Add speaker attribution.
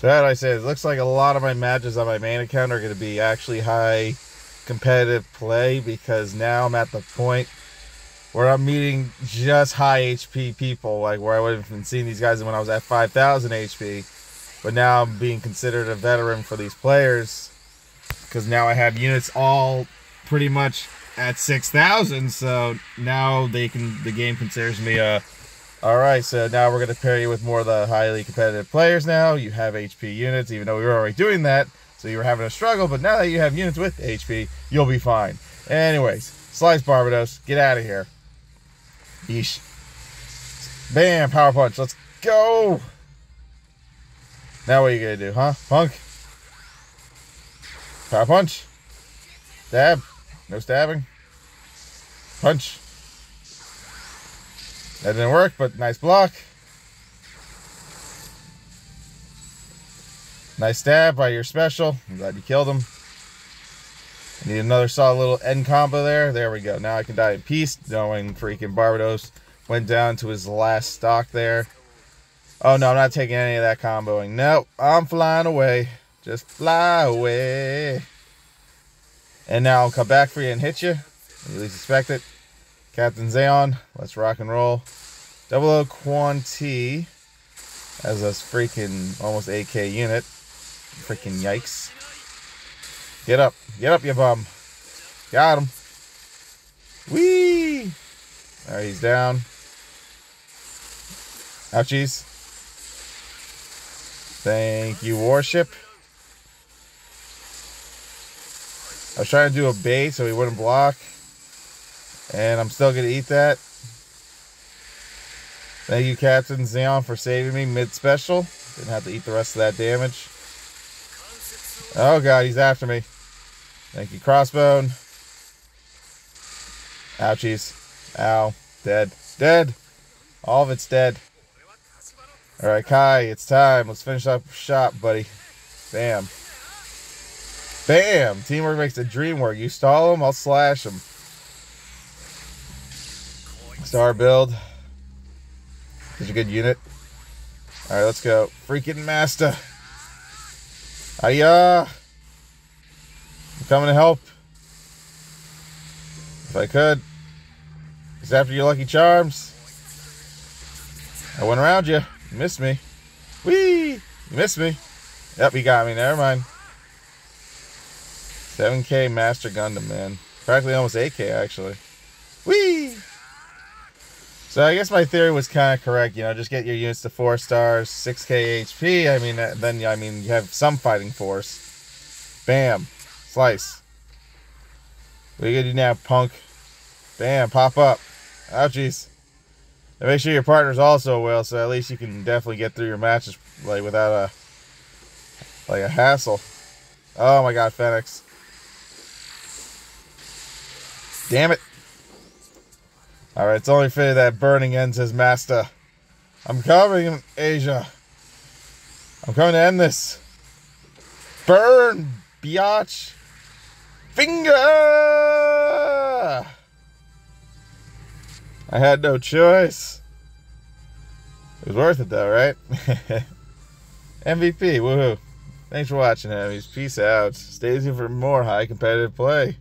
Speaker 1: So how I say it? looks like a lot of my matches on my main account are going to be actually high competitive play because now I'm at the point where I'm meeting just high HP people, like where I would have been seeing these guys when I was at 5,000 HP. But now I'm being considered a veteran for these players because now I have units all pretty much at 6,000. So now they can the game considers me a. All right, so now we're going to pair you with more of the highly competitive players now. You have HP units, even though we were already doing that. So you were having a struggle, but now that you have units with HP, you'll be fine. Anyways, Slice Barbatos, get out of here. Yeesh. Bam, power punch. Let's go. Now what are you gonna do, huh? Punk. Power punch. Stab. No stabbing. Punch. That didn't work, but nice block. Nice stab by your special. I'm glad you killed him. Need another solid little end combo there. There we go. Now I can die in peace, knowing freaking Barbatos went down to his last stock there. Oh no, I'm not taking any of that comboing. Nope, I'm flying away. Just fly away. And now I'll come back for you and hit you. You least expect it. Captain Zeon, let's rock and roll. Double O Quanti as a freaking almost 8k unit. Freaking yikes. Get up. Get up, you bum. Got him. Whee! Alright, he's down. Ouchies. Thank you, Warship. I was trying to do a bait so he wouldn't block. And I'm still going to eat that. Thank you, Captain Zeon, for saving me mid-special. Didn't have to eat the rest of that damage. Oh god, he's after me. Thank you, crossbone. Ouchies. Ow. Dead. Dead. All of it's dead. Alright, Kai, it's time. Let's finish up shop, buddy. Bam. Bam! Teamwork makes the dream work. You stall him, I'll slash him. Star build. Such a good unit. Alright, let's go. Freaking master. Hiya! I'm coming to help. If I could. He's after your lucky charms. I went around you. You missed me. Whee! You missed me. Yep, he got me. Never mind. 7k Master Gundam, man. Practically almost 8k, actually. So I guess my theory was kind of correct. You know, just get your units to four stars, 6k HP. I mean, uh, then I mean you have some fighting force. Bam, slice. What are you gonna do now, punk? Bam, pop up. Ouchies. And make sure your partner's also well, so at least you can definitely get through your matches like without a like a hassle. Oh my God, Fenix. Damn it. Alright, it's only fair that burning ends his master. I'm coming, Asia. I'm coming to end this. Burn, biatch. Finger! I had no choice. It was worth it though, right? MVP, woohoo. Thanks for watching, enemies. Peace out. Stay tuned for more high competitive play.